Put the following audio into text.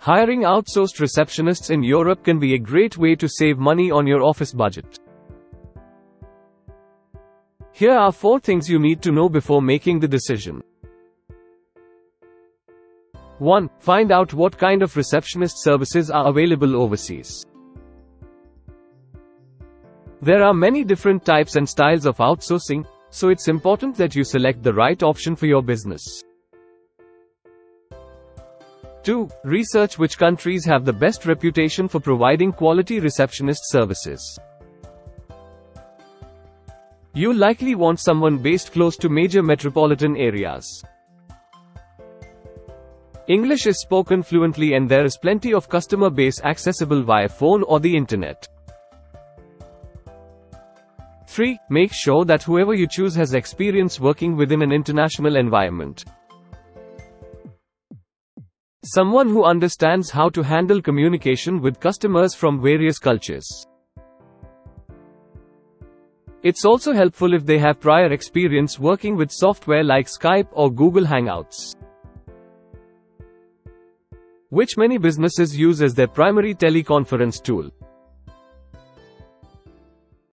Hiring outsourced receptionists in Europe can be a great way to save money on your office budget. Here are 4 things you need to know before making the decision. 1. Find out what kind of receptionist services are available overseas. There are many different types and styles of outsourcing, so it's important that you select the right option for your business. 2. Research which countries have the best reputation for providing quality receptionist services. You'll likely want someone based close to major metropolitan areas. English is spoken fluently and there is plenty of customer base accessible via phone or the internet. 3. Make sure that whoever you choose has experience working within an international environment. Someone who understands how to handle communication with customers from various cultures. It's also helpful if they have prior experience working with software like Skype or Google Hangouts, which many businesses use as their primary teleconference tool.